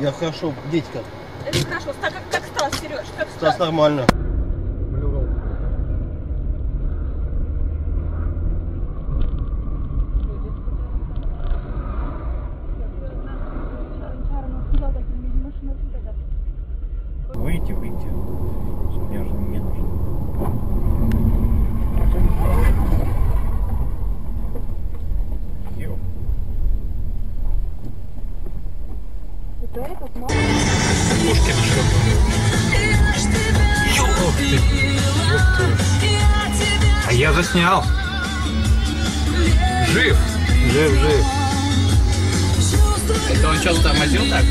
Я хорошо, дети как? Это хорошо. Так как, как Стас, Сереж, как Стас Стас. нормально. Выйти, выйти. Мне уже не нужно. Ты. Ух ты. А я заснял. Жив. Жив, жив. Это он что-то тормозил так?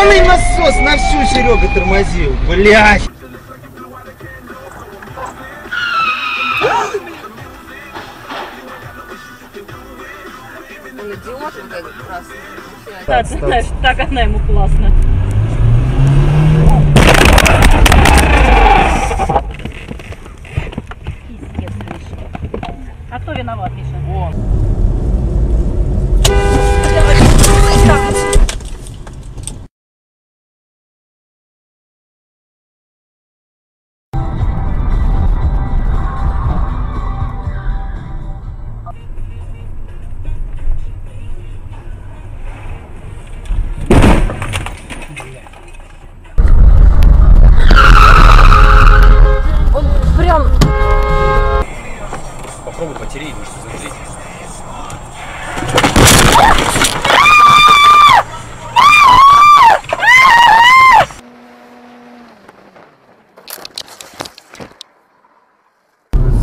Ёбаный насос на всю Серега тормозил, блядь. Так, знаешь, так она ему классно. Пиздец, Миша. А кто виноват, Миша? Он Потереть, может, зажить.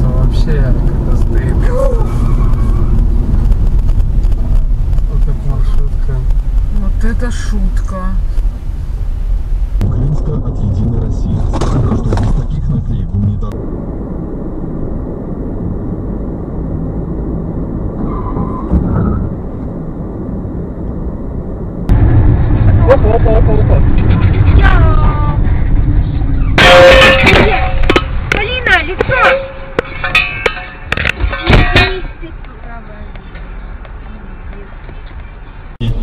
вообще, стоит. Вот маршрутка. Вот это шутка. Полина, лицо!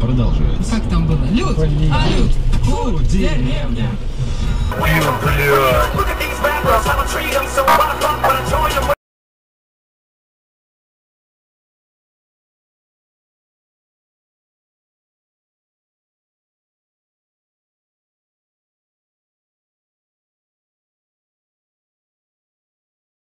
Продолжается. Как там было? Люд! А, Люд! Фу, деревня! Look